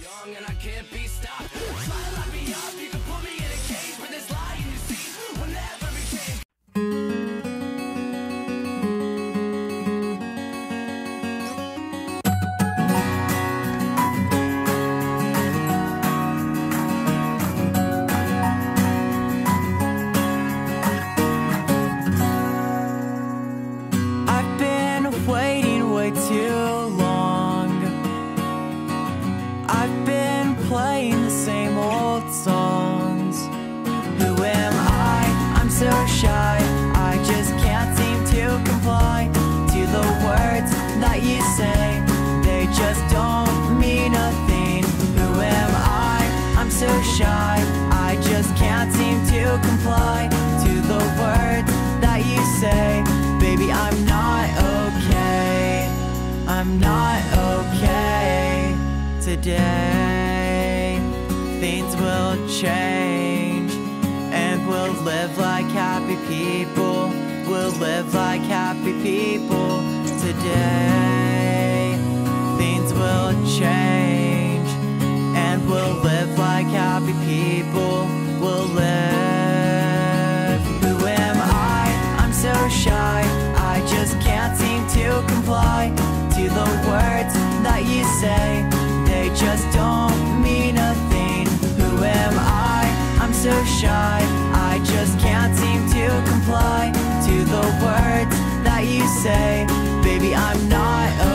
young and I can't be stopped. Try to lock me up, you can put me in a cage, but this lie in your seat will never be changed. I've been waiting way too long. Playing the same old songs. Who am I? I'm so shy. I just can't seem to comply to the words that you say. They just don't mean a thing. Who am I? I'm so shy. I just can't seem to comply to the words that you say. Baby, I'm not okay. I'm not okay today. Things will change and we'll live like happy people. We'll live like happy people today. Things will change and we'll live like happy people. We'll live. Who am I? I'm so shy. I just can't seem to comply to the words that you say. They just don't mean shy. I just can't seem to comply to the words that you say. Baby, I'm not